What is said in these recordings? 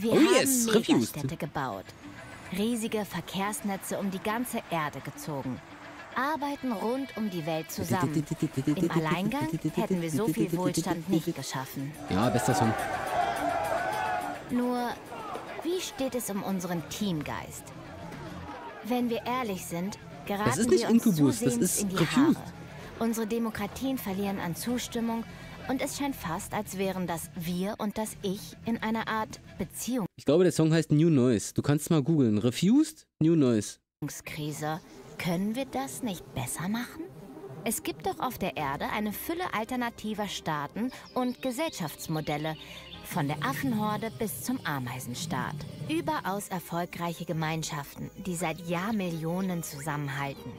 Wir Oh haben yes. Megastädte gebaut. Riesige Verkehrsnetze um die ganze Erde gezogen. Arbeiten rund um die Welt zusammen. Im Alleingang hätten wir so viel Wohlstand nicht geschaffen. Ja, bester Song. Nur, wie steht es um unseren Teamgeist? Wenn wir ehrlich sind, geraten ist nicht wir uns Incubus, das ist in die Refused. Haare. Unsere Demokratien verlieren an Zustimmung und es scheint fast, als wären das Wir und das Ich in einer Art Beziehung. Ich glaube, der Song heißt New Noise. Du kannst mal googeln. Refused, New Noise. Beziehungskrise. Können wir das nicht besser machen? Es gibt doch auf der Erde eine Fülle alternativer Staaten und Gesellschaftsmodelle, von der Affenhorde bis zum Ameisenstaat. Überaus erfolgreiche Gemeinschaften, die seit Jahrmillionen zusammenhalten.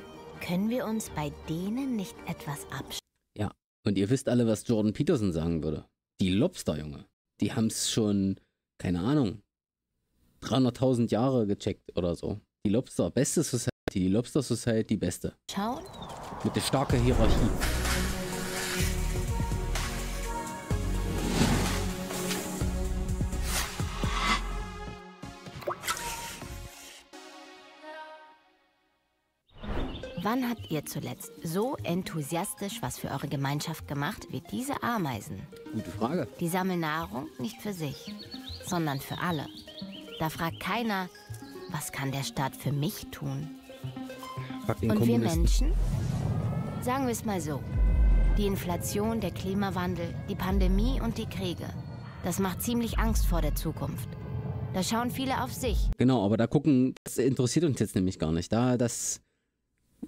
Können wir uns bei denen nicht etwas abschauen? Und ihr wisst alle, was Jordan Peterson sagen würde. Die Lobster, Junge. Die haben's schon, keine Ahnung, 300.000 Jahre gecheckt oder so. Die Lobster, beste Society. Die Lobster Society, beste. Mit der starken Hierarchie. Wann habt ihr zuletzt so enthusiastisch was für eure Gemeinschaft gemacht wie diese Ameisen? Gute Frage. Die sammeln Nahrung nicht für sich, sondern für alle. Da fragt keiner, was kann der Staat für mich tun? Fucking Und wir. Menschen? Sagen wir es mal so. Die Inflation, der Klimawandel, die Pandemie und die Kriege. Das macht ziemlich Angst vor der Zukunft. Da schauen viele auf sich. Genau, aber da gucken, das interessiert uns jetzt nämlich gar nicht. Da, das,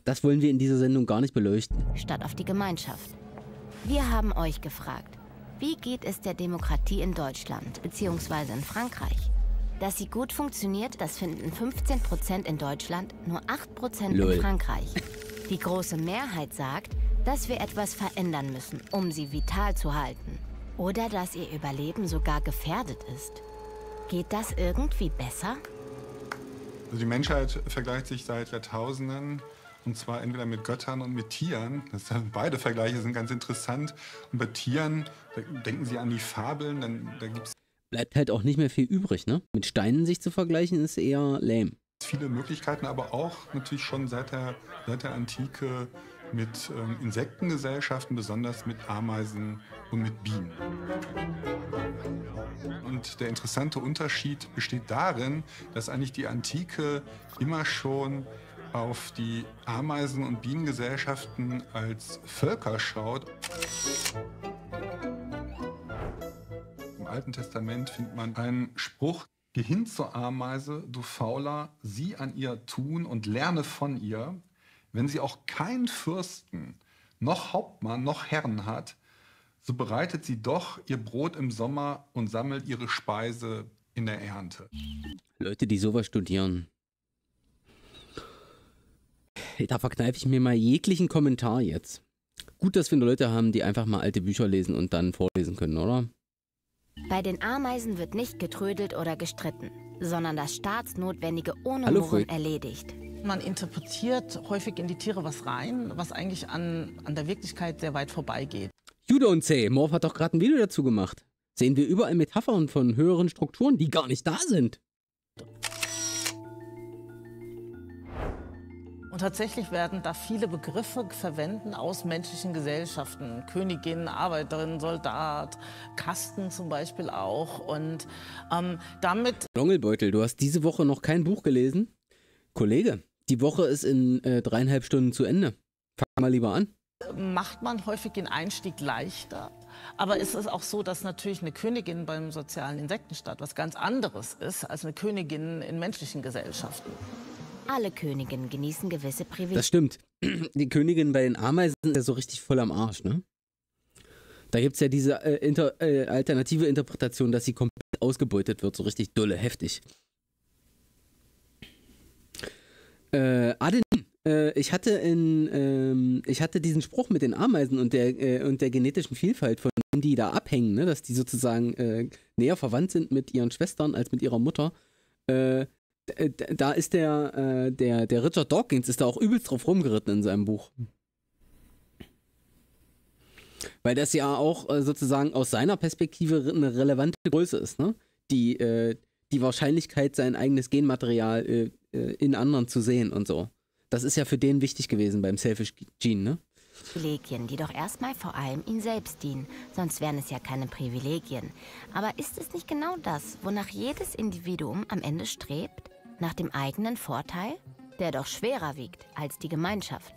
das wollen wir in dieser Sendung gar nicht beleuchten. statt auf die Gemeinschaft. Wir haben euch gefragt, wie geht es der Demokratie in Deutschland bzw. in Frankreich? Dass sie gut funktioniert, das finden 15% in Deutschland, nur 8% Lol. in Frankreich. Die große Mehrheit sagt, dass wir etwas verändern müssen, um sie vital zu halten. Oder dass ihr Überleben sogar gefährdet ist. Geht das irgendwie besser? Also die Menschheit vergleicht sich seit Jahrtausenden und zwar entweder mit Göttern und mit Tieren. Das sind, beide Vergleiche sind ganz interessant. Und bei Tieren, denken Sie an die Fabeln, dann da gibt es Bleibt halt auch nicht mehr viel übrig, ne? Mit Steinen sich zu vergleichen ist eher lame. viele Möglichkeiten, aber auch natürlich schon seit der, seit der Antike mit ähm, Insektengesellschaften, besonders mit Ameisen und mit Bienen. Und der interessante Unterschied besteht darin, dass eigentlich die Antike immer schon auf die Ameisen- und Bienengesellschaften als Völker schaut. Im Alten Testament findet man einen Spruch, Geh hin zur Ameise, du Fauler, sieh an ihr tun und lerne von ihr. Wenn sie auch keinen Fürsten, noch Hauptmann, noch Herren hat, so bereitet sie doch ihr Brot im Sommer und sammelt ihre Speise in der Ernte. Leute, die sowas studieren. Da verkneife ich mir mal jeglichen Kommentar jetzt. Gut, dass wir nur Leute haben, die einfach mal alte Bücher lesen und dann vorlesen können, oder? Bei den Ameisen wird nicht getrödelt oder gestritten, sondern das Staatsnotwendige ohne Hallo, Murren erledigt. Man interpretiert häufig in die Tiere was rein, was eigentlich an, an der Wirklichkeit sehr weit vorbeigeht. You don't say. Morph hat doch gerade ein Video dazu gemacht. Sehen wir überall Metaphern von höheren Strukturen, die gar nicht da sind. Und tatsächlich werden da viele Begriffe verwenden aus menschlichen Gesellschaften. Königin, Arbeiterin, Soldat, Kasten zum Beispiel auch. Und ähm, damit Longelbeutel, du hast diese Woche noch kein Buch gelesen? Kollege, die Woche ist in äh, dreieinhalb Stunden zu Ende. Fang mal lieber an. macht man häufig den Einstieg leichter. Aber es ist auch so, dass natürlich eine Königin beim sozialen Insektenstaat was ganz anderes ist als eine Königin in menschlichen Gesellschaften. Alle Königinnen genießen gewisse Privilegien. Das stimmt. Die Königin bei den Ameisen ist ja so richtig voll am Arsch, ne? Da gibt's ja diese äh, inter, äh, alternative Interpretation, dass sie komplett ausgebeutet wird, so richtig dolle, heftig. Äh, Aden, äh, ich hatte in, ähm, ich hatte diesen Spruch mit den Ameisen und der, äh, und der genetischen Vielfalt, von denen die da abhängen, ne? dass die sozusagen äh, näher verwandt sind mit ihren Schwestern als mit ihrer Mutter. Äh, da ist der, äh, der, der Richard Dawkins ist da auch übelst drauf rumgeritten in seinem Buch. Weil das ja auch äh, sozusagen aus seiner Perspektive eine relevante Größe ist, ne? Die, äh, die Wahrscheinlichkeit, sein eigenes Genmaterial äh, äh, in anderen zu sehen und so. Das ist ja für den wichtig gewesen beim Selfish Gene, ne? Privilegien, die doch erstmal vor allem ihn selbst dienen, sonst wären es ja keine Privilegien. Aber ist es nicht genau das, wonach jedes Individuum am Ende strebt? Nach dem eigenen Vorteil? Der doch schwerer wiegt als die Gemeinschaft.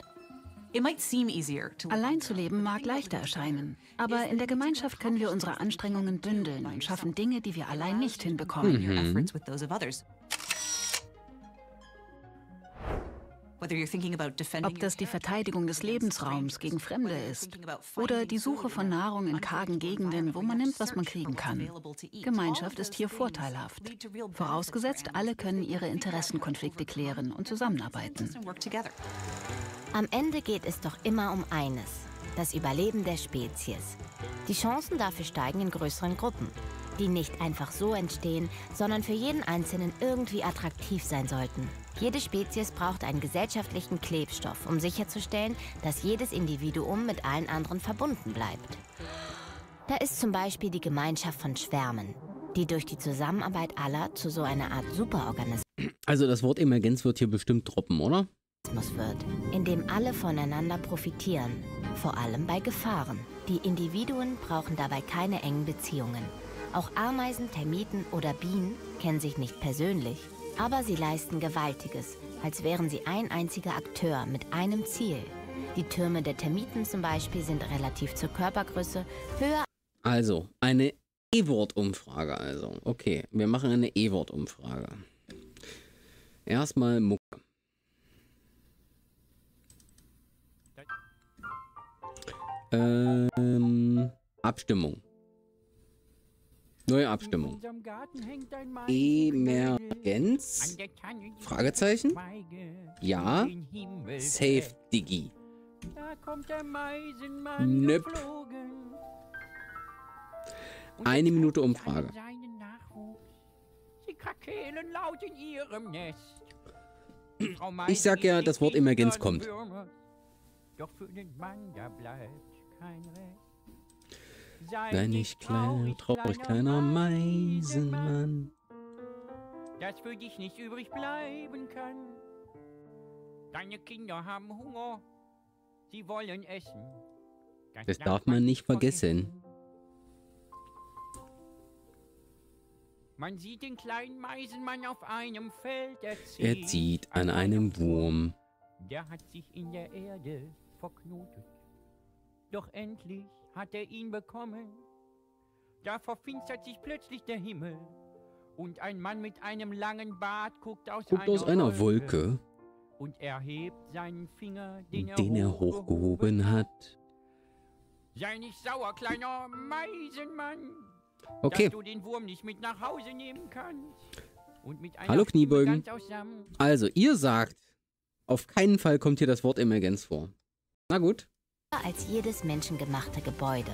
Allein zu leben mag leichter erscheinen, aber in der Gemeinschaft können wir unsere Anstrengungen bündeln und schaffen Dinge, die wir allein nicht hinbekommen. Mhm. Ob das die Verteidigung des Lebensraums gegen Fremde ist oder die Suche von Nahrung in kargen Gegenden, wo man nimmt, was man kriegen kann. Gemeinschaft ist hier vorteilhaft. Vorausgesetzt, alle können ihre Interessenkonflikte klären und zusammenarbeiten. Am Ende geht es doch immer um eines, das Überleben der Spezies. Die Chancen dafür steigen in größeren Gruppen, die nicht einfach so entstehen, sondern für jeden Einzelnen irgendwie attraktiv sein sollten. Jede Spezies braucht einen gesellschaftlichen Klebstoff, um sicherzustellen, dass jedes Individuum mit allen anderen verbunden bleibt. Da ist zum Beispiel die Gemeinschaft von Schwärmen, die durch die Zusammenarbeit aller zu so einer Art Superorganismus Also das Wort Emergenz wird hier bestimmt droppen, oder? wird, in dem alle voneinander profitieren, vor allem bei Gefahren. Die Individuen brauchen dabei keine engen Beziehungen. Auch Ameisen, Termiten oder Bienen kennen sich nicht persönlich, aber sie leisten Gewaltiges, als wären sie ein einziger Akteur mit einem Ziel. Die Türme der Termiten zum Beispiel sind relativ zur Körpergröße höher Also, eine E-Wort-Umfrage also. Okay, wir machen eine E-Wort-Umfrage. Erstmal Mucke. Ähm, Abstimmung. Neue Abstimmung. Emergenz? Fragezeichen? Ja. Safe Digi. Nöp. Eine Minute Umfrage. Ich sag ja, das Wort Emergenz kommt. Doch für den Mann, da bleibt kein Recht. Sei nicht kleiner, traurig, kleiner Meisenmann. dass für dich nicht übrig bleiben kann. Deine Kinder haben Hunger, sie wollen essen. Das darf man nicht vergessen. Man sieht den kleinen Meisenmann auf einem Feld, er zieht, Er zieht an einem Wurm. Der hat sich in der Erde verknotet. Doch endlich hat er ihn bekommen. Da verfinstert sich plötzlich der Himmel. Und ein Mann mit einem langen Bart guckt aus, Guckt aus einer Wolke, Und er hebt seinen Finger, den, den er hochgehoben hat. Sei nicht sauer, kleiner Meisenmann. Okay, Dass du den Wurm nicht mit nach Hause nehmen kannst. Und einer Hallo, Kniebeugen. also ihr sagt, auf keinen Fall kommt hier das Wort Emergenz vor. Na gut. Als jedes menschengemachte Gebäude.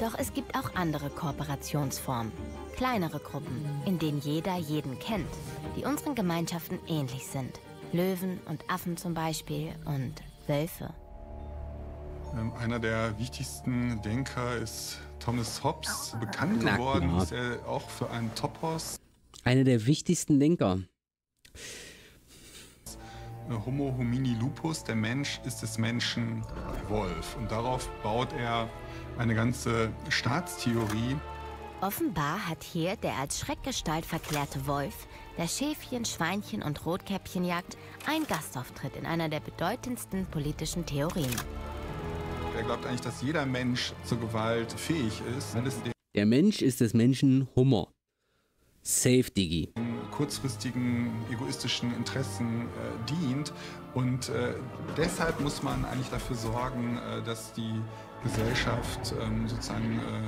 Doch es gibt auch andere Kooperationsformen, kleinere Gruppen, in denen jeder jeden kennt, die unseren Gemeinschaften ähnlich sind. Löwen und Affen zum Beispiel und Wölfe. Ähm, Einer der wichtigsten Denker ist Thomas Hobbes. Bekannt Na geworden ist er auch für einen Topos. Einer der wichtigsten Denker. Homo homini lupus, der Mensch ist des Menschen Wolf. Und darauf baut er eine ganze Staatstheorie. Offenbar hat hier der als Schreckgestalt verklärte Wolf, der Schäfchen, Schweinchen und Rotkäppchen jagt, einen Gastauftritt in einer der bedeutendsten politischen Theorien. Er glaubt eigentlich, dass jeder Mensch zur Gewalt fähig ist, Der Mensch ist des Menschen Hummer. Safe Digi. kurzfristigen egoistischen Interessen äh, dient. Und äh, deshalb muss man eigentlich dafür sorgen, äh, dass die Gesellschaft ähm, sozusagen äh,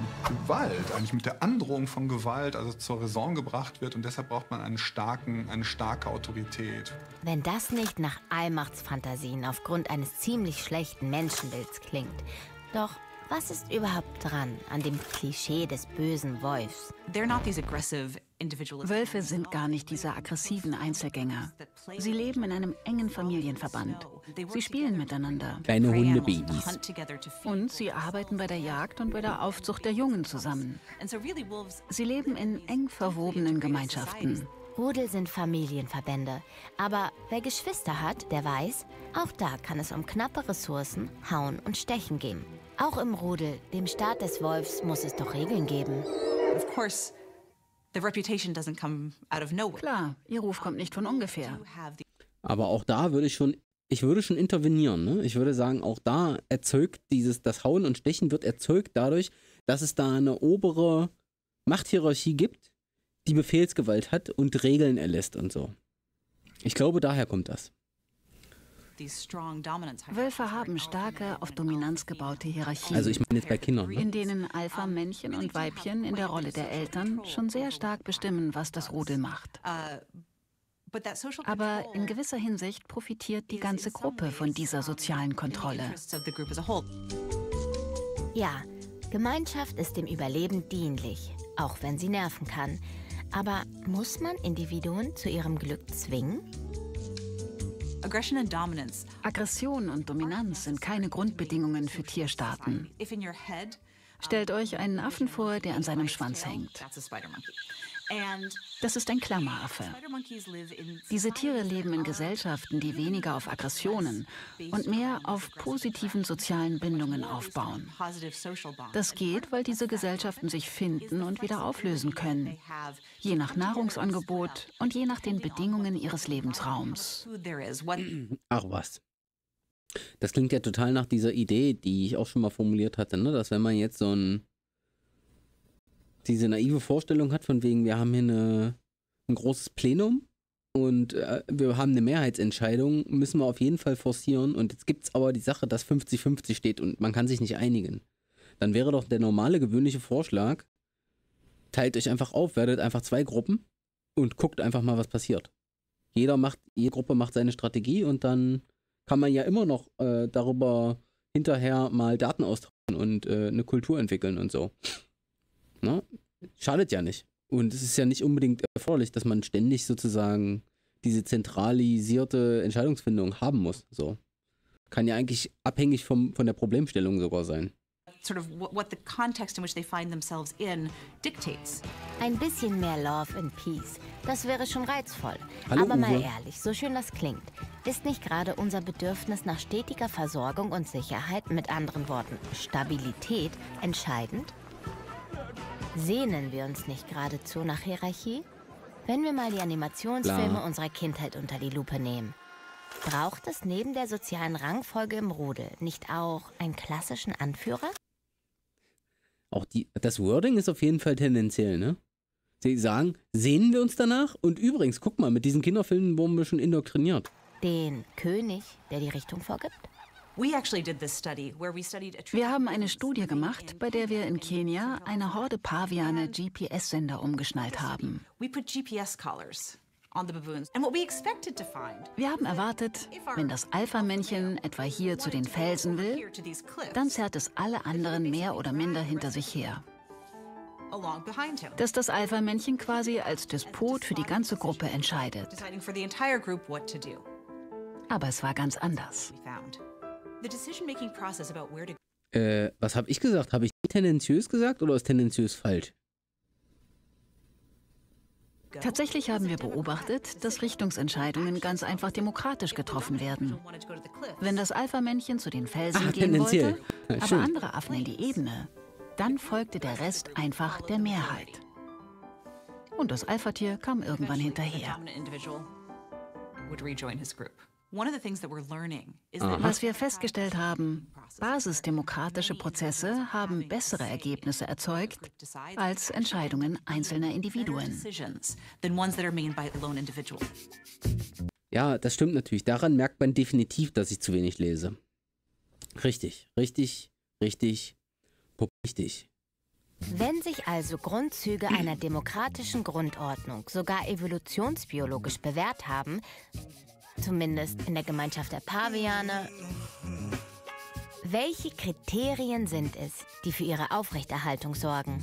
mit Gewalt, eigentlich mit der Androhung von Gewalt, also zur Raison gebracht wird. Und deshalb braucht man einen starken, eine starke Autorität. Wenn das nicht nach Allmachtsfantasien aufgrund eines ziemlich schlechten Menschenbilds klingt. Doch was ist überhaupt dran an dem Klischee des bösen Wolfs? They're not these aggressive, Wölfe sind gar nicht diese aggressiven Einzelgänger. Sie leben in einem engen Familienverband. Sie spielen miteinander. Kleine Hundebabys. Und sie arbeiten bei der Jagd und bei der Aufzucht der Jungen zusammen. Sie leben in eng verwobenen Gemeinschaften. Rudel sind Familienverbände. Aber wer Geschwister hat, der weiß, auch da kann es um knappe Ressourcen, Hauen und Stechen gehen. Auch im Rudel, dem Staat des Wolfs, muss es doch Regeln geben. Of course, Klar, ihr Ruf kommt nicht von ungefähr. Aber auch da würde ich schon, ich würde schon intervenieren. Ne? Ich würde sagen, auch da erzeugt dieses, das Hauen und Stechen wird erzeugt dadurch, dass es da eine obere Machthierarchie gibt, die Befehlsgewalt hat und Regeln erlässt und so. Ich glaube, daher kommt das. Wölfe haben starke, auf Dominanz gebaute Hierarchien. Also ich meine jetzt bei Kindern. Ne? In denen Alpha-Männchen und Weibchen in der Rolle der Eltern schon sehr stark bestimmen, was das Rudel macht. Aber in gewisser Hinsicht profitiert die ganze Gruppe von dieser sozialen Kontrolle. Ja, Gemeinschaft ist dem Überleben dienlich, auch wenn sie nerven kann. Aber muss man Individuen zu ihrem Glück zwingen? Aggression und Dominanz sind keine Grundbedingungen für Tierstaaten. Stellt euch einen Affen vor, der an seinem Schwanz hängt. Das ist ein Klammeraffe. Diese Tiere leben in Gesellschaften, die weniger auf Aggressionen und mehr auf positiven sozialen Bindungen aufbauen. Das geht, weil diese Gesellschaften sich finden und wieder auflösen können, je nach Nahrungsangebot und je nach den Bedingungen ihres Lebensraums. Ach was. Das klingt ja total nach dieser Idee, die ich auch schon mal formuliert hatte, ne? dass wenn man jetzt so ein diese naive Vorstellung hat, von wegen, wir haben hier eine, ein großes Plenum und äh, wir haben eine Mehrheitsentscheidung, müssen wir auf jeden Fall forcieren. Und jetzt gibt es aber die Sache, dass 50-50 steht und man kann sich nicht einigen. Dann wäre doch der normale, gewöhnliche Vorschlag, teilt euch einfach auf, werdet einfach zwei Gruppen und guckt einfach mal, was passiert. Jeder macht, jede Gruppe macht seine Strategie und dann kann man ja immer noch äh, darüber hinterher mal Daten austauschen und äh, eine Kultur entwickeln und so. Ne? Schadet ja nicht. Und es ist ja nicht unbedingt erforderlich, dass man ständig sozusagen diese zentralisierte Entscheidungsfindung haben muss. So. Kann ja eigentlich abhängig vom, von der Problemstellung sogar sein. Sort of what the context in which they find themselves in dictates. Ein bisschen mehr Love and Peace, das wäre schon reizvoll. Hallo, Aber Uwe. mal ehrlich, so schön das klingt, ist nicht gerade unser Bedürfnis nach stetiger Versorgung und Sicherheit, mit anderen Worten Stabilität, entscheidend? Sehnen wir uns nicht geradezu nach Hierarchie? Wenn wir mal die Animationsfilme Klar. unserer Kindheit unter die Lupe nehmen. Braucht es neben der sozialen Rangfolge im Rudel nicht auch einen klassischen Anführer? Auch die, das Wording ist auf jeden Fall tendenziell, ne? Sie sagen, sehnen wir uns danach? Und übrigens, guck mal, mit diesen Kinderfilmen wurden wir schon indoktriniert. Den König, der die Richtung vorgibt? Wir haben eine Studie gemacht, bei der wir in Kenia eine Horde Paviane GPS-Sender umgeschnallt haben. Wir haben erwartet, wenn das Alpha-Männchen etwa hier zu den Felsen will, dann zerrt es alle anderen mehr oder minder hinter sich her. Dass das Alpha-Männchen quasi als Despot für die ganze Gruppe entscheidet. Aber es war ganz anders. Äh, was habe ich gesagt? Habe ich tendenziös gesagt oder ist tendenziös falsch? Tatsächlich haben wir beobachtet, dass Richtungsentscheidungen ganz einfach demokratisch getroffen werden. Wenn das Alpha-Männchen zu den Felsen Ach, gehen wollte, Ja, aber andere Affen in die Ebene, dann folgte der Rest einfach der Mehrheit. Und das Alpha-Tier kam irgendwann hinterher. Was wir festgestellt haben, basisdemokratische Prozesse haben bessere Ergebnisse erzeugt als Entscheidungen einzelner Individuen. Ja, das stimmt natürlich. Daran merkt man definitiv, dass ich zu wenig lese. Richtig, richtig, richtig, richtig. Wenn sich also Grundzüge einer demokratischen Grundordnung sogar evolutionsbiologisch bewährt haben, zumindest in der Gemeinschaft der Paviane, welche Kriterien sind es, die für ihre Aufrechterhaltung sorgen?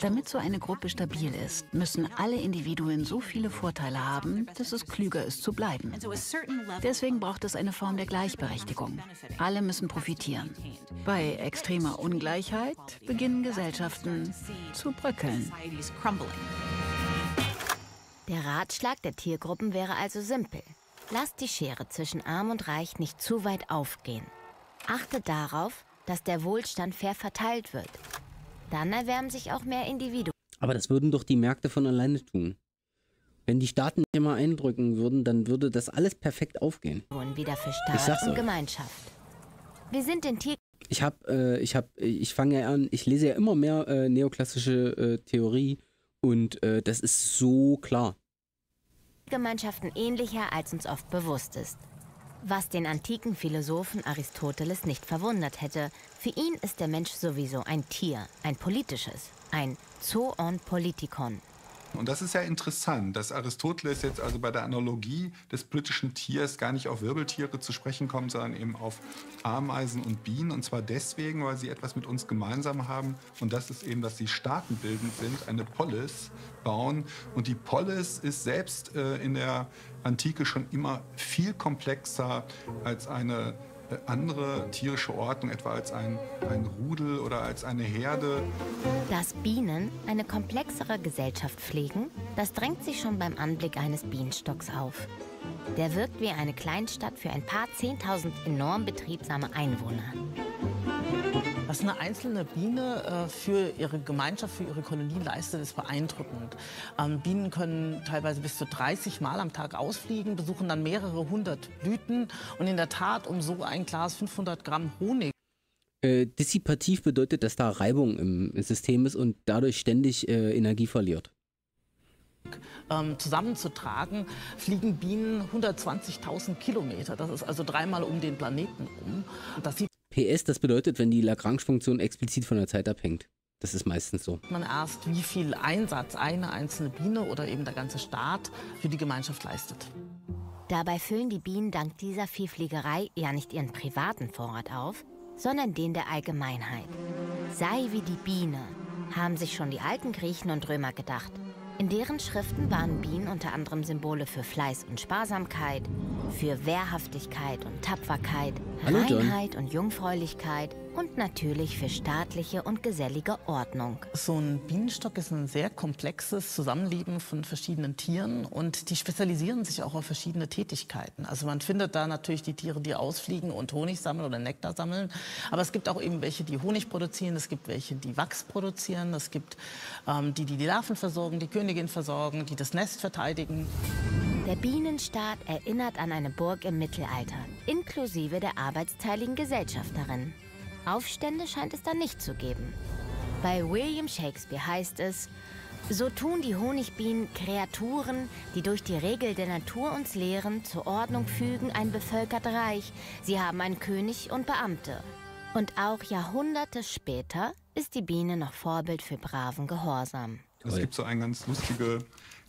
Damit so eine Gruppe stabil ist, müssen alle Individuen so viele Vorteile haben, dass es klüger ist zu bleiben. Deswegen braucht es eine Form der Gleichberechtigung. Alle müssen profitieren. Bei extremer Ungleichheit beginnen Gesellschaften zu bröckeln. Der Ratschlag der Tiergruppen wäre also simpel. Lasst die Schere zwischen Arm und Reich nicht zu weit aufgehen. Achtet darauf, dass der Wohlstand fair verteilt wird. Dann erwärmen sich auch mehr Individuen. Aber das würden doch die Märkte von alleine tun. Wenn die Staaten immer eindrücken würden, dann würde das alles perfekt aufgehen. Wieder für Staat und Gemeinschaft. Wir sind den Tier. Ich habe, äh, ich habe, ich fange ja an, ich lese ja immer mehr äh, neoklassische äh, Theorie und äh, das ist so klar. Gemeinschaften ähnlicher, als uns oft bewusst ist. Was den antiken Philosophen Aristoteles nicht verwundert hätte, für ihn ist der Mensch sowieso ein Tier, ein politisches, ein Zoon Politikon. Und das ist ja interessant, dass Aristoteles jetzt also bei der Analogie des politischen Tiers gar nicht auf Wirbeltiere zu sprechen kommt, sondern eben auf Ameisen und Bienen. Und zwar deswegen, weil sie etwas mit uns gemeinsam haben. Und das ist eben, dass sie staatenbildend sind, eine Polis bauen. Und die Polis ist selbst äh, in der Antike schon immer viel komplexer als eine andere tierische Ordnung, etwa als ein, ein Rudel oder als eine Herde. Dass Bienen eine komplexere Gesellschaft pflegen, das drängt sich schon beim Anblick eines Bienenstocks auf. Der wirkt wie eine Kleinstadt für ein paar Zehntausend enorm betriebsame Einwohner. Was eine einzelne Biene äh, für ihre Gemeinschaft, für ihre Kolonie leistet, ist beeindruckend. Ähm, Bienen können teilweise bis zu 30 Mal am Tag ausfliegen, besuchen dann mehrere hundert Blüten und in der Tat um so ein Glas 500 Gramm Honig äh, dissipativ bedeutet, dass da Reibung im System ist und dadurch ständig äh, Energie verliert. Ähm, zusammenzutragen, fliegen Bienen 120.000 Kilometer. Das ist also dreimal um den Planeten um. Das sieht PS, das bedeutet, wenn die Lagrange-Funktion explizit von der Zeit abhängt. Das ist meistens so. Man erst, wie viel Einsatz eine einzelne Biene oder eben der ganze Staat für die Gemeinschaft leistet. Dabei füllen die Bienen dank dieser Vielfliegerei ja nicht ihren privaten Vorrat auf, sondern den der Allgemeinheit. Sei wie die Biene, haben sich schon die alten Griechen und Römer gedacht. In deren Schriften waren Bienen unter anderem Symbole für Fleiß und Sparsamkeit, für Wehrhaftigkeit und Tapferkeit, Hallo, Reinheit und Jungfräulichkeit und natürlich für staatliche und gesellige Ordnung. So ein Bienenstock ist ein sehr komplexes Zusammenleben von verschiedenen Tieren und die spezialisieren sich auch auf verschiedene Tätigkeiten. Also man findet da natürlich die Tiere, die ausfliegen und Honig sammeln oder Nektar sammeln, aber es gibt auch eben welche, die Honig produzieren, es gibt welche, die Wachs produzieren, es gibt ähm, die, die die Larven versorgen, die Königin versorgen, die das Nest verteidigen. Der Bienenstaat erinnert an eine Burg im Mittelalter, inklusive der arbeitsteiligen Gesellschaft darin. Aufstände scheint es da nicht zu geben. Bei William Shakespeare heißt es, so tun die Honigbienen Kreaturen, die durch die Regel der Natur uns lehren, zur Ordnung fügen ein bevölkert Reich. Sie haben einen König und Beamte. Und auch Jahrhunderte später ist die Biene noch Vorbild für braven Gehorsam. Es gibt so ein ganz lustige,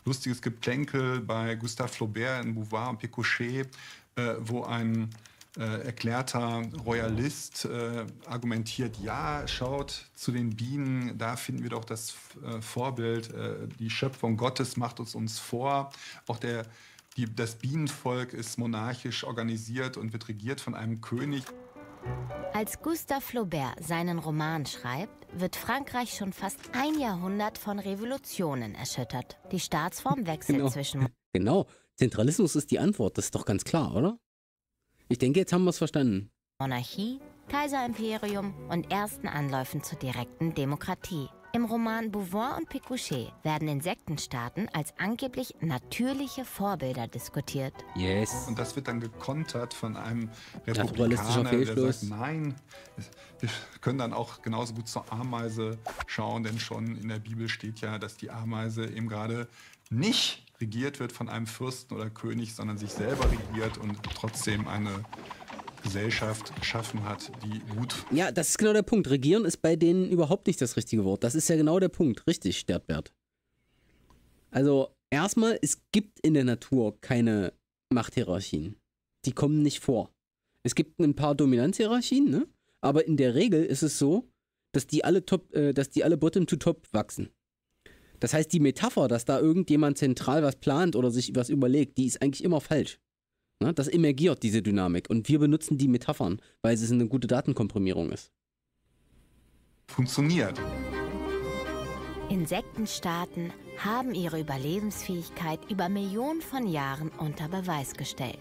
lustiges Geplänkel bei Gustave Flaubert in Beauvoir und Picochet, äh, wo ein äh, erklärter Royalist äh, argumentiert, ja, schaut zu den Bienen, da finden wir doch das äh, Vorbild, äh, die Schöpfung Gottes macht uns uns vor. Auch der, die, das Bienenvolk ist monarchisch organisiert und wird regiert von einem König. Als Gustave Flaubert seinen Roman schreibt, wird Frankreich schon fast ein Jahrhundert von Revolutionen erschüttert. Die Staatsform wechselt genau. zwischen. Genau, Zentralismus ist die Antwort, das ist doch ganz klar, oder? Ich denke, jetzt haben wir es verstanden. Monarchie, Kaiserimperium und ersten Anläufen zur direkten Demokratie. Im Roman Beauvoir und Picouchet werden Insektenstaaten als angeblich natürliche Vorbilder diskutiert. Yes. Und das wird dann gekontert von einem Republikaner, der sagt, nein, wir können dann auch genauso gut zur Ameise schauen, denn schon in der Bibel steht ja, dass die Ameise eben gerade nicht regiert wird von einem Fürsten oder König, sondern sich selber regiert und trotzdem eine Gesellschaft geschaffen hat, die gut. Ja, das ist genau der Punkt. Regieren ist bei denen überhaupt nicht das richtige Wort. Das ist ja genau der Punkt. Richtig, Stertbert. Also, erstmal, es gibt in der Natur keine Machthierarchien. Die kommen nicht vor. Es gibt ein paar Dominanzhierarchien, ne? Aber in der Regel ist es so, dass die alle äh, dass die alle bottom to top wachsen. Das heißt, die Metapher, dass da irgendjemand zentral was plant oder sich was überlegt, die ist eigentlich immer falsch. Ne? Das emergiert diese Dynamik und wir benutzen die Metaphern, weil es eine gute Datenkomprimierung ist. Funktioniert. Insektenstaaten haben ihre Überlebensfähigkeit über Millionen von Jahren unter Beweis gestellt.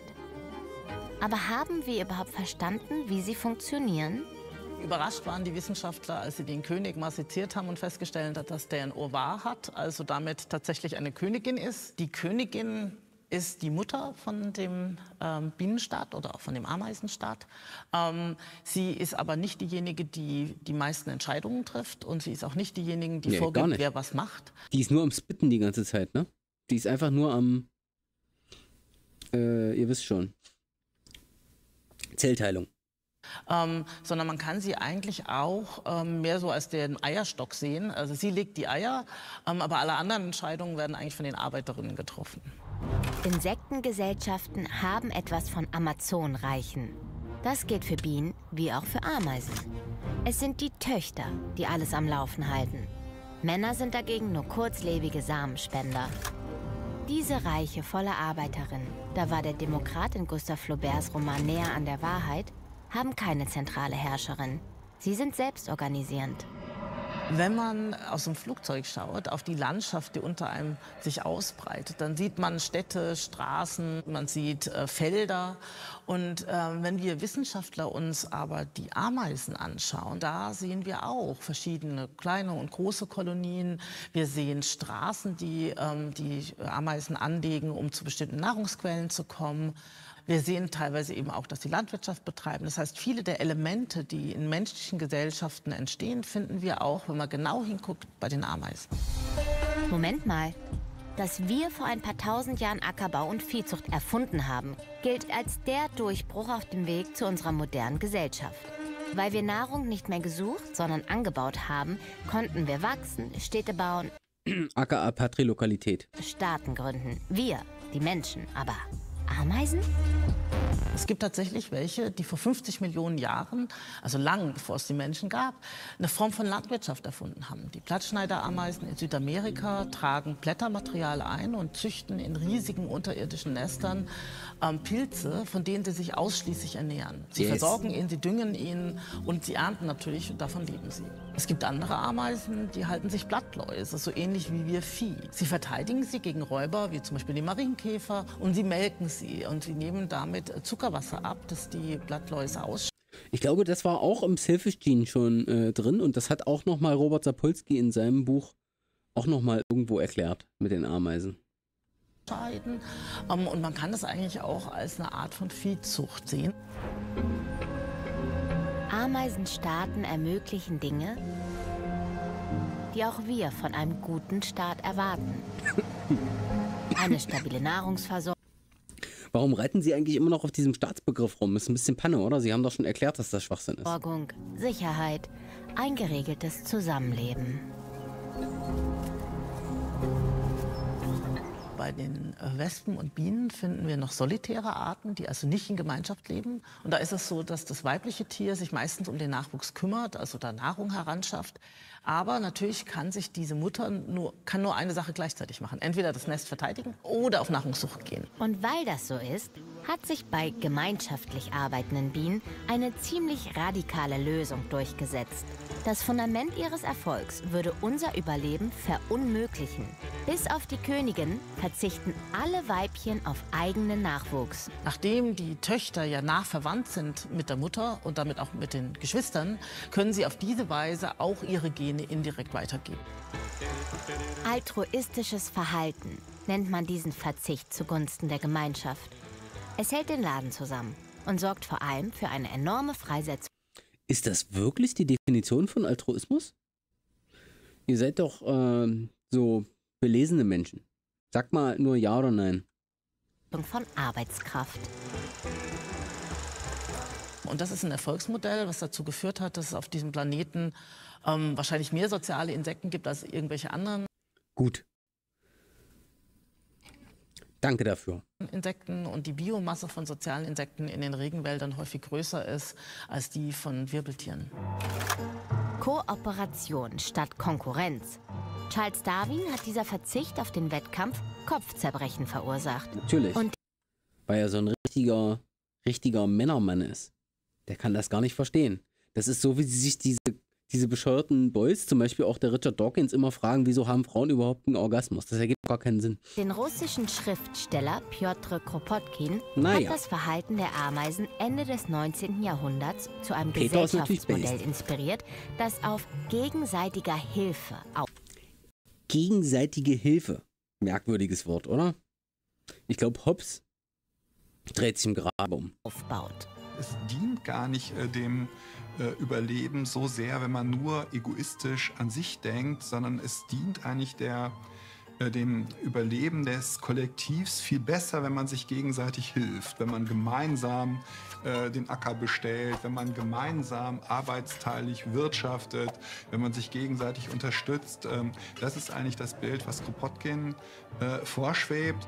Aber haben wir überhaupt verstanden, wie sie funktionieren? Überrascht waren die Wissenschaftler, als sie den König massiziert haben und festgestellt haben, dass der ein Ovar hat, also damit tatsächlich eine Königin ist. Die Königin ist die Mutter von dem ähm, Bienenstaat oder auch von dem Ameisenstaat. Ähm, sie ist aber nicht diejenige, die die meisten Entscheidungen trifft und sie ist auch nicht diejenige, die nee, vorgibt, wer was macht. Die ist nur am Spitten die ganze Zeit, ne? Die ist einfach nur am, äh, ihr wisst schon, Zellteilung. Ähm, sondern man kann sie eigentlich auch ähm, mehr so als den Eierstock sehen. Also sie legt die Eier, ähm, aber alle anderen Entscheidungen werden eigentlich von den Arbeiterinnen getroffen. Insektengesellschaften haben etwas von Amazonreichen. Das gilt für Bienen wie auch für Ameisen. Es sind die Töchter, die alles am Laufen halten. Männer sind dagegen nur kurzlebige Samenspender. Diese Reiche voller Arbeiterinnen, da war der Demokrat in Gustav Flauberts Roman näher an der Wahrheit, haben keine zentrale Herrscherin. Sie sind selbstorganisierend. Wenn man aus dem Flugzeug schaut auf die Landschaft, die unter einem sich ausbreitet, dann sieht man Städte, Straßen, man sieht äh, Felder. Und äh, wenn wir Wissenschaftler uns aber die Ameisen anschauen, da sehen wir auch verschiedene kleine und große Kolonien. Wir sehen Straßen, die ähm, die Ameisen anlegen, um zu bestimmten Nahrungsquellen zu kommen. Wir sehen teilweise eben auch, dass sie Landwirtschaft betreiben. Das heißt, viele der Elemente, die in menschlichen Gesellschaften entstehen, finden wir auch, wenn man genau hinguckt, bei den Ameisen. Moment mal. Dass wir vor ein paar tausend Jahren Ackerbau und Viehzucht erfunden haben, gilt als der Durchbruch auf dem Weg zu unserer modernen Gesellschaft. Weil wir Nahrung nicht mehr gesucht, sondern angebaut haben, konnten wir wachsen, Städte bauen. aka Patrilokalität. Staaten gründen. Wir, die Menschen, aber Ameisen? Es gibt tatsächlich welche, die vor 50 Millionen Jahren, also lang bevor es die Menschen gab, eine Form von Landwirtschaft erfunden haben. Die Plattschneiderameisen in Südamerika tragen Blättermaterial ein und züchten in riesigen unterirdischen Nestern ähm, Pilze, von denen sie sich ausschließlich ernähren. Sie yes. versorgen ihn, sie düngen ihn und sie ernten natürlich und davon leben sie. Es gibt andere Ameisen, die halten sich Blattläuse, so ähnlich wie wir Vieh. Sie verteidigen sie gegen Räuber, wie zum Beispiel die Marienkäfer, und sie melken sie und sie nehmen damit Zuckerwasser ab, das die Blattläuse ausscheiden. Ich glaube, das war auch im Selfish Gene schon äh, drin und das hat auch nochmal Robert Sapolsky in seinem Buch auch nochmal irgendwo erklärt mit den Ameisen. Ähm, und man kann das eigentlich auch als eine Art von Viehzucht sehen. Ameisenstaaten ermöglichen Dinge, die auch wir von einem guten Staat erwarten. Eine stabile Nahrungsversorgung. Warum reiten Sie eigentlich immer noch auf diesem Staatsbegriff rum? Ist ein bisschen Panne, oder? Sie haben doch schon erklärt, dass das Schwachsinn ist. Sicherheit, ein geregeltes Zusammenleben. Bei den äh, Wespen und Bienen finden wir noch solitäre Arten, die also nicht in Gemeinschaft leben. Und da ist es so, dass das weibliche Tier sich meistens um den Nachwuchs kümmert, also da Nahrung heranschafft. Aber natürlich kann sich diese Mutter nur, kann nur eine Sache gleichzeitig machen. Entweder das Nest verteidigen oder auf Nahrungssuche gehen. Und weil das so ist, hat sich bei gemeinschaftlich arbeitenden Bienen eine ziemlich radikale Lösung durchgesetzt. Das Fundament ihres Erfolgs würde unser Überleben verunmöglichen. Bis auf die Königin verzichten alle Weibchen auf eigenen Nachwuchs. Nachdem die Töchter ja nah verwandt sind mit der Mutter und damit auch mit den Geschwistern, können sie auf diese Weise auch ihre Gene indirekt weitergeben. Altruistisches Verhalten nennt man diesen Verzicht zugunsten der Gemeinschaft. Es hält den Laden zusammen und sorgt vor allem für eine enorme Freisetzung. Ist das wirklich die Definition von Altruismus? Ihr seid doch äh, so belesene Menschen. Sag mal nur ja oder nein. Von Arbeitskraft. Und das ist ein Erfolgsmodell, was dazu geführt hat, dass es auf diesem Planeten ähm, wahrscheinlich mehr soziale Insekten gibt als irgendwelche anderen. Gut. Danke dafür. Insekten und die Biomasse von sozialen Insekten in den Regenwäldern häufig größer ist als die von Wirbeltieren. Kooperation statt Konkurrenz. Charles Darwin hat dieser Verzicht auf den Wettkampf Kopfzerbrechen verursacht. Natürlich. Und weil er so ein richtiger, richtiger Männermann ist. Der kann das gar nicht verstehen. Das ist so, wie sie sich diese diese bescheuerten Boys, zum Beispiel auch der Richard Dawkins, immer fragen, wieso haben Frauen überhaupt einen Orgasmus? Das ergibt gar keinen Sinn. Den russischen Schriftsteller Piotr Kropotkin naja. hat das Verhalten der Ameisen Ende des 19. Jahrhunderts zu einem Peter Gesellschaftsmodell inspiriert, das auf gegenseitiger Hilfe auf. Gegenseitige Hilfe. Merkwürdiges Wort, oder? Ich glaube, Hobbes dreht sich im Grab um. Aufbaut. Es dient gar nicht äh, dem äh, Überleben so sehr, wenn man nur egoistisch an sich denkt, sondern es dient eigentlich der, äh, dem Überleben des Kollektivs viel besser, wenn man sich gegenseitig hilft, wenn man gemeinsam äh, den Acker bestellt, wenn man gemeinsam arbeitsteilig wirtschaftet, wenn man sich gegenseitig unterstützt. Ähm, das ist eigentlich das Bild, was Kropotkin äh, vorschwebt.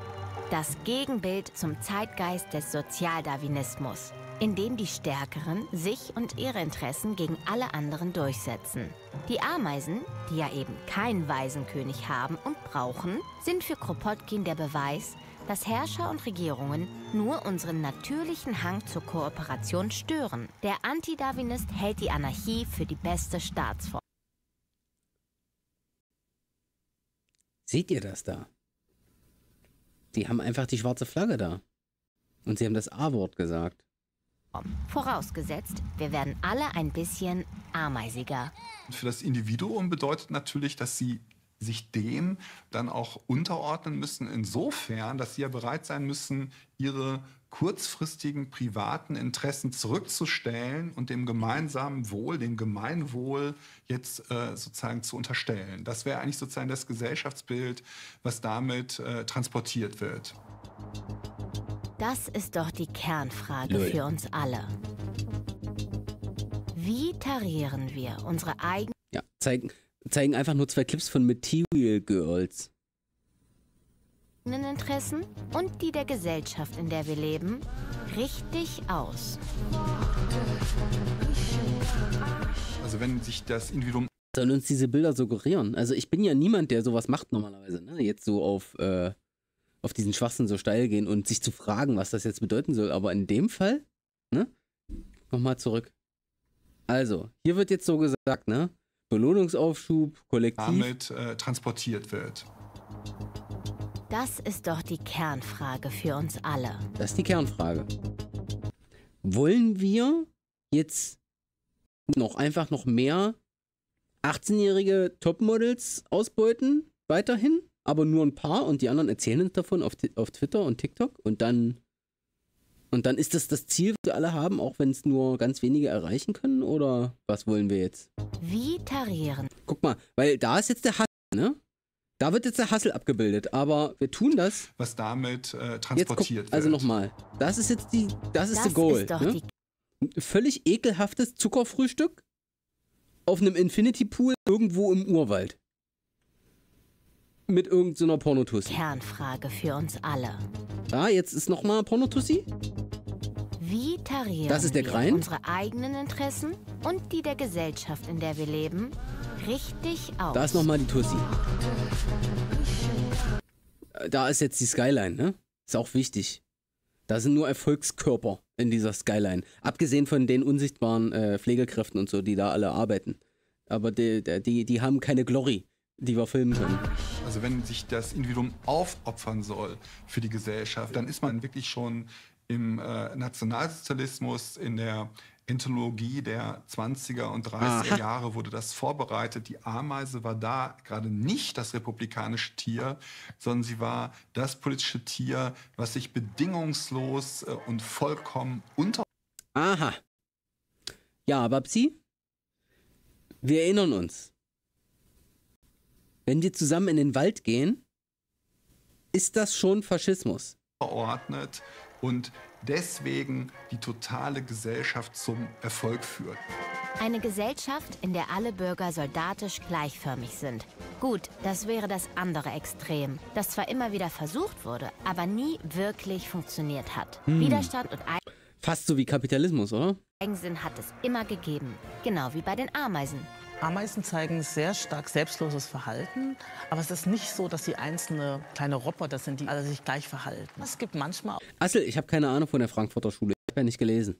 Das Gegenbild zum Zeitgeist des Sozialdarwinismus in dem die Stärkeren sich und ihre Interessen gegen alle anderen durchsetzen. Die Ameisen, die ja eben keinen Waisenkönig haben und brauchen, sind für Kropotkin der Beweis, dass Herrscher und Regierungen nur unseren natürlichen Hang zur Kooperation stören. Der Antidarwinist hält die Anarchie für die beste Staatsform. Seht ihr das da? Die haben einfach die schwarze Flagge da. Und sie haben das A-Wort gesagt. Vorausgesetzt, wir werden alle ein bisschen ameisiger. Für das Individuum bedeutet natürlich, dass sie sich dem dann auch unterordnen müssen, insofern, dass sie ja bereit sein müssen, ihre kurzfristigen privaten Interessen zurückzustellen und dem gemeinsamen Wohl, dem Gemeinwohl jetzt äh, sozusagen zu unterstellen. Das wäre eigentlich sozusagen das Gesellschaftsbild, was damit äh, transportiert wird. Das ist doch die Kernfrage für uns alle. Wie tarieren wir unsere eigenen... Ja, zeigen, zeigen einfach nur zwei Clips von Material Girls. Interessen und die der Gesellschaft, in der wir leben, richtig aus. Also wenn sich das Individuum sollen uns diese Bilder suggerieren. Also ich bin ja niemand, der sowas macht normalerweise. Ne? Jetzt so auf äh, auf diesen Schwachsinn so steil gehen und sich zu fragen, was das jetzt bedeuten soll. Aber in dem Fall, ne? Nochmal zurück. Also, hier wird jetzt so gesagt, ne? Belohnungsaufschub, kollektiv. Damit äh, transportiert wird. Das ist doch die Kernfrage für uns alle. Das ist die Kernfrage. Wollen wir jetzt noch einfach noch mehr 18-jährige Topmodels ausbeuten? Weiterhin? Aber nur ein paar und die anderen erzählen uns davon auf, auf Twitter und TikTok und dann und dann ist das das Ziel, was wir alle haben, auch wenn es nur ganz wenige erreichen können oder was wollen wir jetzt? Wie tarieren? Guck mal, weil da ist jetzt der Hassel, ne? Da wird jetzt der Hassel abgebildet, aber wir tun das. Was damit äh, transportiert guck, Also nochmal, das ist jetzt die, das ist das the goal. Ist doch ne? die Völlig ekelhaftes Zuckerfrühstück auf einem Infinity Pool irgendwo im Urwald mit irgendeiner so Pornotussi. Kernfrage für uns alle. Ah, jetzt ist nochmal Pornotussi. Wie tarieren das ist der wir unsere eigenen Interessen und die der Gesellschaft, in der wir leben, richtig aus? Da ist nochmal die Tussi. Da ist jetzt die Skyline, ne? Ist auch wichtig. Da sind nur Erfolgskörper in dieser Skyline. Abgesehen von den unsichtbaren äh, Pflegekräften und so, die da alle arbeiten. Aber die, die, die haben keine Glory die wir filmen können. Also wenn sich das Individuum aufopfern soll für die Gesellschaft, dann ist man wirklich schon im äh, Nationalsozialismus, in der Entomologie der 20er und 30er Aha. Jahre wurde das vorbereitet. Die Ameise war da gerade nicht das republikanische Tier, sondern sie war das politische Tier, was sich bedingungslos äh, und vollkommen unter... Aha. Ja, Babsi, wir erinnern uns. Wenn wir zusammen in den Wald gehen, ist das schon Faschismus. Verordnet und deswegen die totale Gesellschaft zum Erfolg führt. Eine Gesellschaft, in der alle Bürger soldatisch gleichförmig sind. Gut, das wäre das andere Extrem, das zwar immer wieder versucht wurde, aber nie wirklich funktioniert hat. Hm. Widerstand und Fast so wie Kapitalismus, oder? Eigensinn hat es immer gegeben, genau wie bei den Ameisen. Ameisen zeigen sehr stark selbstloses Verhalten, aber es ist nicht so, dass sie einzelne kleine Roboter sind, die alle sich gleich verhalten. Es gibt manchmal. Assel, ich habe keine Ahnung von der Frankfurter Schule. Ich habe ja nicht gelesen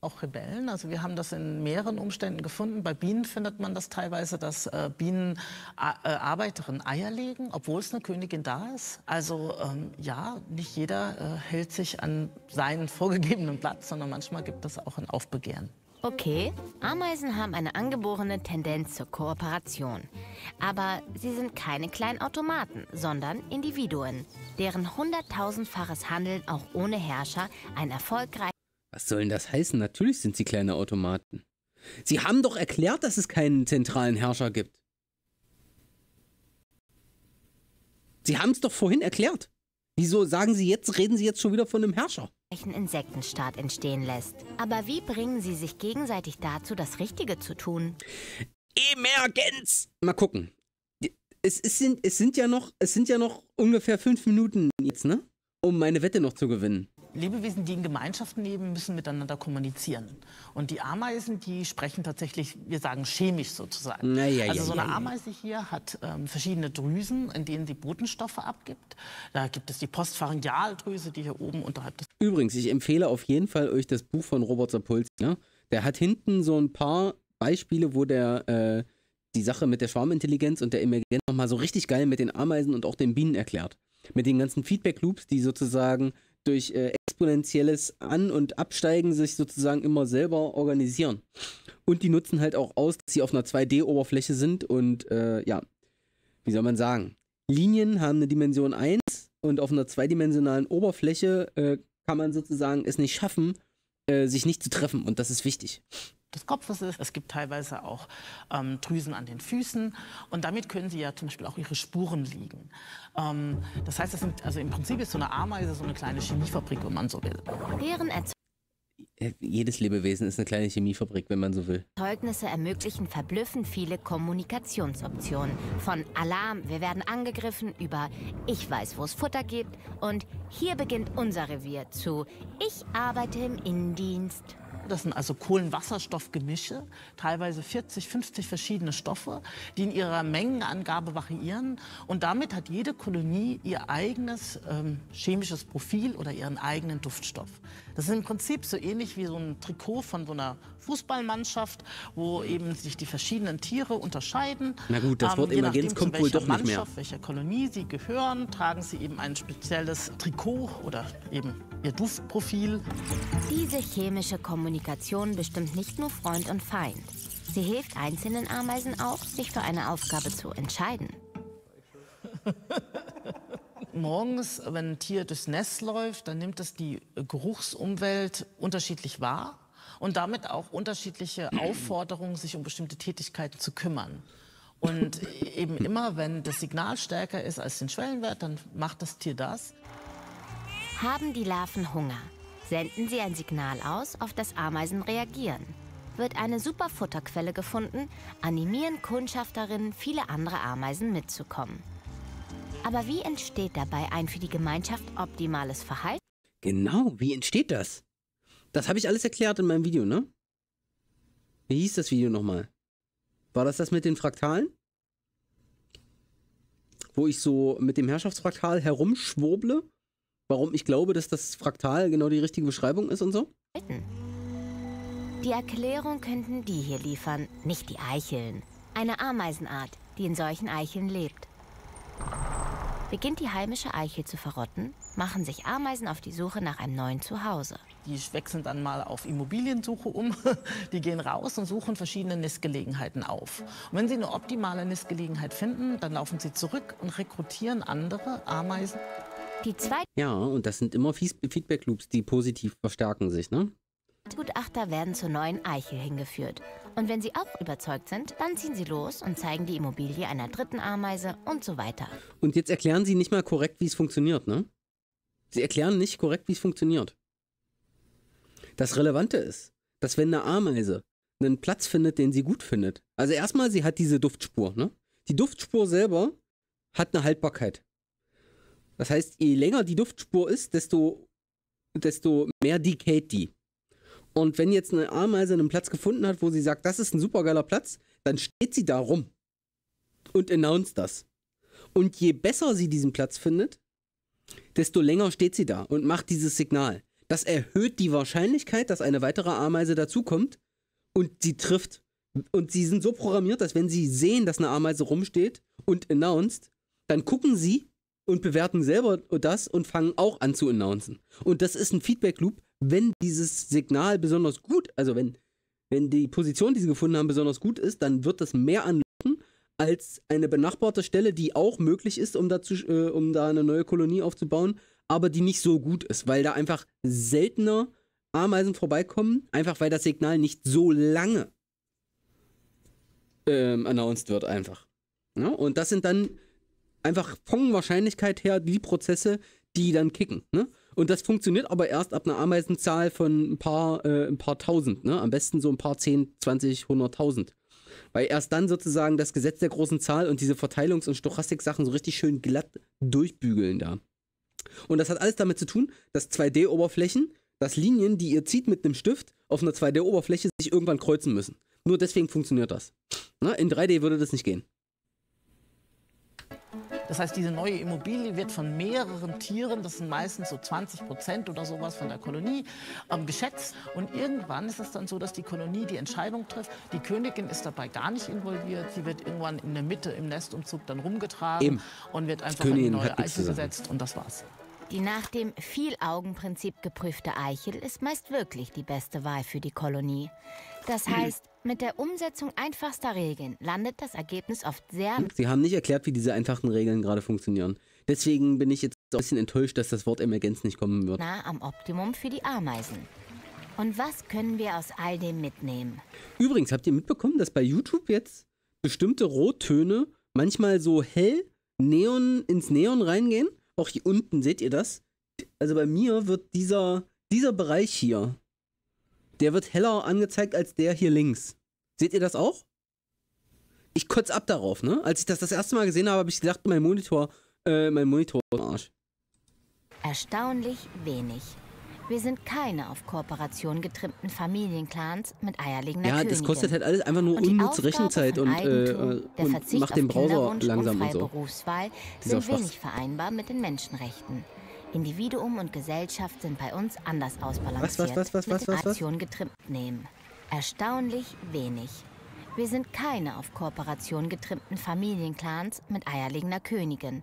auch Rebellen. Also wir haben das in mehreren Umständen gefunden. Bei Bienen findet man das teilweise, dass äh, Bienen äh, Arbeiterinnen Eier legen, obwohl es eine Königin da ist. Also ähm, ja, nicht jeder äh, hält sich an seinen vorgegebenen Platz, sondern manchmal gibt es auch ein Aufbegehren. Okay, Ameisen haben eine angeborene Tendenz zur Kooperation. Aber sie sind keine kleinen Automaten, sondern Individuen, deren hunderttausendfaches Handeln auch ohne Herrscher ein erfolgreiches was soll denn das heißen? Natürlich sind sie kleine Automaten. Sie haben doch erklärt, dass es keinen zentralen Herrscher gibt. Sie haben es doch vorhin erklärt. Wieso sagen Sie jetzt, reden Sie jetzt schon wieder von einem Herrscher? Insektenstaat entstehen lässt. Aber wie bringen Sie sich gegenseitig dazu, das Richtige zu tun? Emergenz! Mal gucken. Es, es, sind, es, sind ja noch, es sind ja noch ungefähr fünf Minuten jetzt, ne? Um meine Wette noch zu gewinnen. Lebewesen, die in Gemeinschaften leben, müssen miteinander kommunizieren. Und die Ameisen, die sprechen tatsächlich, wir sagen chemisch sozusagen. Ja, ja, also so eine ja, Ameise hier hat ähm, verschiedene Drüsen, in denen sie Botenstoffe abgibt. Da gibt es die Postpharyngealdrüse, die hier oben unterhalb des... Übrigens, ich empfehle auf jeden Fall euch das Buch von Robert Sapolsky. Ne? Der hat hinten so ein paar Beispiele, wo der äh, die Sache mit der Schwarmintelligenz und der Emergenz nochmal so richtig geil mit den Ameisen und auch den Bienen erklärt. Mit den ganzen Feedback-Loops, die sozusagen durch äh, exponentielles An- und Absteigen sich sozusagen immer selber organisieren. Und die nutzen halt auch aus, dass sie auf einer 2D-Oberfläche sind und äh, ja, wie soll man sagen? Linien haben eine Dimension 1 und auf einer zweidimensionalen Oberfläche äh, kann man sozusagen es nicht schaffen, äh, sich nicht zu treffen und das ist wichtig des Kopfes ist. Es gibt teilweise auch ähm, Drüsen an den Füßen und damit können sie ja zum Beispiel auch ihre Spuren liegen. Ähm, das heißt, das sind, also im Prinzip ist so eine Ameise so eine kleine Chemiefabrik, wenn man so will. Deren jedes Lebewesen ist eine kleine Chemiefabrik, wenn man so will. Zeugnisse ermöglichen verblüffend viele Kommunikationsoptionen. Von Alarm, wir werden angegriffen, über ich weiß, wo es Futter gibt und hier beginnt unser Revier zu ich arbeite im Innendienst. Das sind also Kohlenwasserstoffgemische, teilweise 40, 50 verschiedene Stoffe, die in ihrer Mengenangabe variieren. Und damit hat jede Kolonie ihr eigenes ähm, chemisches Profil oder ihren eigenen Duftstoff. Das ist im Prinzip so ähnlich wie so ein Trikot von so einer Fußballmannschaft, wo eben sich die verschiedenen Tiere unterscheiden. Na gut, das Wort ähm, Emergenz kommt wohl doch nicht mehr. welcher Kolonie sie gehören, tragen sie eben ein spezielles Trikot oder eben ihr Duftprofil. Diese chemische Kommunikation bestimmt nicht nur Freund und Feind. Sie hilft einzelnen Ameisen auch, sich für eine Aufgabe zu entscheiden. morgens, wenn ein Tier durchs Nest läuft, dann nimmt es die Geruchsumwelt unterschiedlich wahr und damit auch unterschiedliche Aufforderungen, sich um bestimmte Tätigkeiten zu kümmern. Und eben immer, wenn das Signal stärker ist als den Schwellenwert, dann macht das Tier das. Haben die Larven Hunger, senden sie ein Signal aus, auf das Ameisen reagieren. Wird eine super Futterquelle gefunden, animieren Kundschafterinnen viele andere Ameisen mitzukommen. Aber wie entsteht dabei ein für die Gemeinschaft optimales Verhalten? Genau, wie entsteht das? Das habe ich alles erklärt in meinem Video, ne? Wie hieß das Video nochmal? War das das mit den Fraktalen? Wo ich so mit dem Herrschaftsfraktal herumschwurble? Warum ich glaube, dass das Fraktal genau die richtige Beschreibung ist und so? Die Erklärung könnten die hier liefern, nicht die Eicheln. Eine Ameisenart, die in solchen Eicheln lebt. Beginnt die heimische Eichel zu verrotten, machen sich Ameisen auf die Suche nach einem neuen Zuhause. Die wechseln dann mal auf Immobiliensuche um. Die gehen raus und suchen verschiedene Nistgelegenheiten auf. Und wenn sie eine optimale Nistgelegenheit finden, dann laufen sie zurück und rekrutieren andere Ameisen. Die zweite ja, und das sind immer Feedback-Loops, die positiv verstärken sich, ne? Gutachter werden zur neuen Eichel hingeführt. Und wenn sie auch überzeugt sind, dann ziehen sie los und zeigen die Immobilie einer dritten Ameise und so weiter. Und jetzt erklären sie nicht mal korrekt, wie es funktioniert, ne? Sie erklären nicht korrekt, wie es funktioniert. Das Relevante ist, dass wenn eine Ameise einen Platz findet, den sie gut findet. Also erstmal, sie hat diese Duftspur. Ne? Die Duftspur selber hat eine Haltbarkeit. Das heißt, je länger die Duftspur ist, desto, desto mehr decayt die. Und wenn jetzt eine Ameise einen Platz gefunden hat, wo sie sagt, das ist ein supergeiler Platz, dann steht sie da rum und announced das. Und je besser sie diesen Platz findet, desto länger steht sie da und macht dieses Signal. Das erhöht die Wahrscheinlichkeit, dass eine weitere Ameise dazukommt und sie trifft. Und sie sind so programmiert, dass wenn sie sehen, dass eine Ameise rumsteht und announced, dann gucken sie und bewerten selber das und fangen auch an zu announcen. Und das ist ein Feedback-Loop, wenn dieses Signal besonders gut, also wenn, wenn die Position, die sie gefunden haben, besonders gut ist, dann wird das mehr anlocken als eine benachbarte Stelle, die auch möglich ist, um, dazu, äh, um da eine neue Kolonie aufzubauen, aber die nicht so gut ist, weil da einfach seltener Ameisen vorbeikommen, einfach weil das Signal nicht so lange ähm, announced wird einfach. Ja? Und das sind dann einfach von Wahrscheinlichkeit her die Prozesse, die dann kicken. Ne? Und das funktioniert aber erst ab einer Ameisenzahl von ein paar, äh, ein paar tausend. Ne? Am besten so ein paar 10, 20, 100.000. Weil erst dann sozusagen das Gesetz der großen Zahl und diese Verteilungs- und Stochastik-Sachen so richtig schön glatt durchbügeln da. Und das hat alles damit zu tun, dass 2D-Oberflächen dass Linien, die ihr zieht mit einem Stift, auf einer 2D-Oberfläche sich irgendwann kreuzen müssen. Nur deswegen funktioniert das. Na, in 3D würde das nicht gehen. Das heißt, diese neue Immobilie wird von mehreren Tieren, das sind meistens so 20 Prozent oder sowas von der Kolonie, ähm, geschätzt. Und irgendwann ist es dann so, dass die Kolonie die Entscheidung trifft. Die Königin ist dabei gar nicht involviert. Sie wird irgendwann in der Mitte im Nestumzug dann rumgetragen Eben. und wird einfach in die neue Eiche gesetzt und das war's. Die nach dem Vielaugenprinzip geprüfte Eichel ist meist wirklich die beste Wahl für die Kolonie. Das heißt, mit der Umsetzung einfachster Regeln landet das Ergebnis oft sehr... Sie haben nicht erklärt, wie diese einfachen Regeln gerade funktionieren. Deswegen bin ich jetzt ein bisschen enttäuscht, dass das Wort Emergenz nicht kommen wird. Na, am Optimum für die Ameisen. Und was können wir aus all dem mitnehmen? Übrigens, habt ihr mitbekommen, dass bei YouTube jetzt bestimmte Rottöne manchmal so hell Neon ins Neon reingehen? Auch hier unten, seht ihr das? Also bei mir wird dieser, dieser Bereich hier, der wird heller angezeigt als der hier links. Seht ihr das auch? Ich kotze ab darauf, ne? Als ich das das erste Mal gesehen habe, habe ich gedacht, mein Monitor, äh, mein Monitor ist Arsch. Erstaunlich wenig. Wir sind keine auf Kooperation getrimmten Familienclans mit eierlegender Ja, das kostet halt alles einfach nur unnütze Rechenzeit und, äh, und macht den Browser langsam und so. Berufswahl sind wenig vereinbar mit den Menschenrechten. Individuum und Gesellschaft sind bei uns anders ausbalanciert. Was, was, was, was, was, was, was? getrimmt nehmen. Erstaunlich wenig. Wir sind keine auf Kooperation getrimmten Familienclans mit eierlegender Königin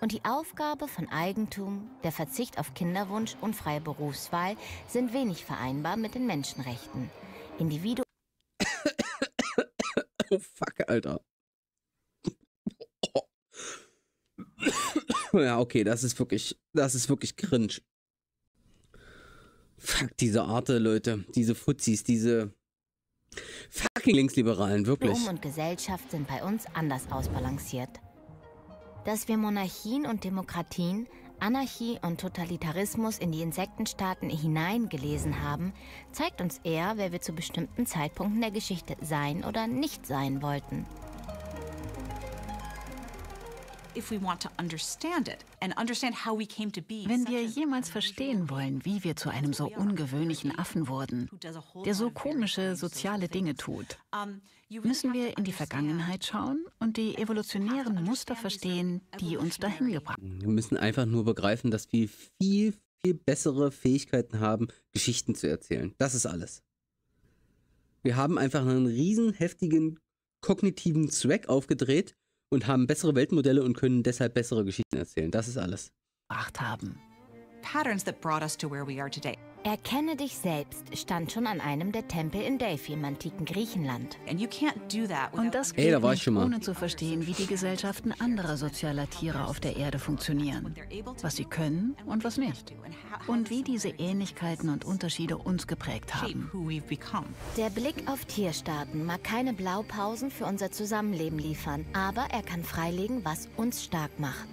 und die Aufgabe von Eigentum, der Verzicht auf Kinderwunsch und freie Berufswahl sind wenig vereinbar mit den Menschenrechten. Individu Oh fuck, Alter. Ja, okay, das ist wirklich, das ist wirklich cringe. Fuck, diese Arte, Leute, diese Fuzis, diese fucking Linksliberalen, wirklich. Um und Gesellschaft sind bei uns anders ausbalanciert. Dass wir Monarchien und Demokratien, Anarchie und Totalitarismus in die Insektenstaaten hineingelesen haben, zeigt uns eher, wer wir zu bestimmten Zeitpunkten der Geschichte sein oder nicht sein wollten. Wenn wir jemals verstehen wollen, wie wir zu einem so ungewöhnlichen Affen wurden, der so komische soziale Dinge tut, müssen wir in die Vergangenheit schauen und die evolutionären Muster verstehen, die uns dahin gebracht haben. Wir müssen einfach nur begreifen, dass wir viel, viel bessere Fähigkeiten haben, Geschichten zu erzählen. Das ist alles. Wir haben einfach einen riesen heftigen kognitiven Zweck aufgedreht und haben bessere Weltmodelle und können deshalb bessere Geschichten erzählen. Das ist alles. Haben. Patterns that brought us to where we are today. Erkenne dich selbst stand schon an einem der Tempel in Delphi im antiken Griechenland. Und das geht Ey, da nicht, ohne zu verstehen, wie die Gesellschaften anderer sozialer Tiere auf der Erde funktionieren, was sie können und was nicht, und wie diese Ähnlichkeiten und Unterschiede uns geprägt haben. Der Blick auf Tierstaaten mag keine Blaupausen für unser Zusammenleben liefern, aber er kann freilegen, was uns stark macht.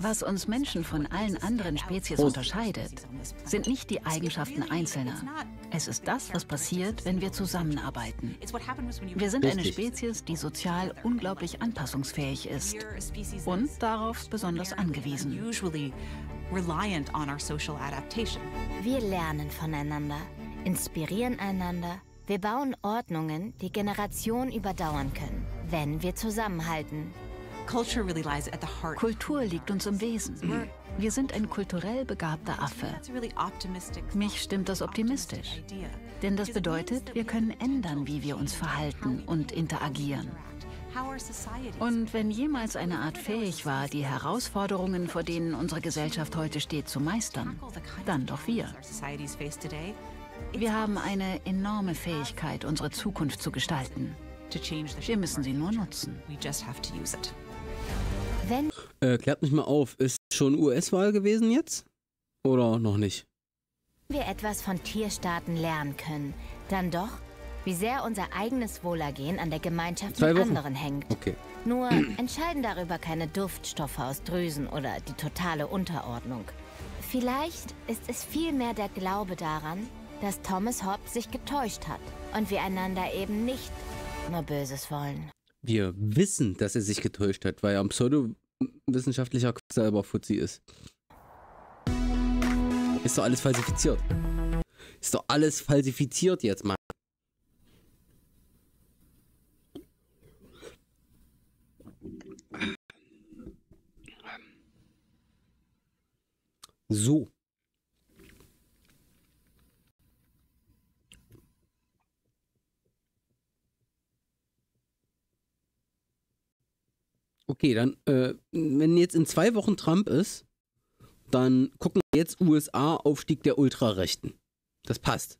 Was uns Menschen von allen anderen Spezies unterscheidet, sind nicht die Eigenschaften Einzelner. Es ist das, was passiert, wenn wir zusammenarbeiten. Wir sind eine Spezies, die sozial unglaublich anpassungsfähig ist und darauf besonders angewiesen. Wir lernen voneinander, inspirieren einander, wir bauen Ordnungen, die Generationen überdauern können, wenn wir zusammenhalten. Kultur liegt uns im Wesen. Wir sind ein kulturell begabter Affe. Mich stimmt das optimistisch. Denn das bedeutet, wir können ändern, wie wir uns verhalten und interagieren. Und wenn jemals eine Art fähig war, die Herausforderungen, vor denen unsere Gesellschaft heute steht, zu meistern, dann doch wir. Wir haben eine enorme Fähigkeit, unsere Zukunft zu gestalten. Wir müssen sie nur nutzen. Wenn äh, klärt mich mal auf, ist schon US-Wahl gewesen jetzt? Oder noch nicht? wir etwas von Tierstaaten lernen können, dann doch, wie sehr unser eigenes Wohlergehen an der Gemeinschaft mit anderen hängt. Okay. Nur entscheiden darüber keine Duftstoffe aus Drüsen oder die totale Unterordnung. Vielleicht ist es vielmehr der Glaube daran, dass Thomas Hobbes sich getäuscht hat und wir einander eben nicht nur Böses wollen. Wir wissen, dass er sich getäuscht hat, weil er ein pseudowissenschaftlicher selber Fuzzi ist. Ist doch alles falsifiziert. Ist doch alles falsifiziert jetzt, Mann. So. Okay, dann, äh, wenn jetzt in zwei Wochen Trump ist, dann gucken wir jetzt USA Aufstieg der Ultrarechten. Das passt.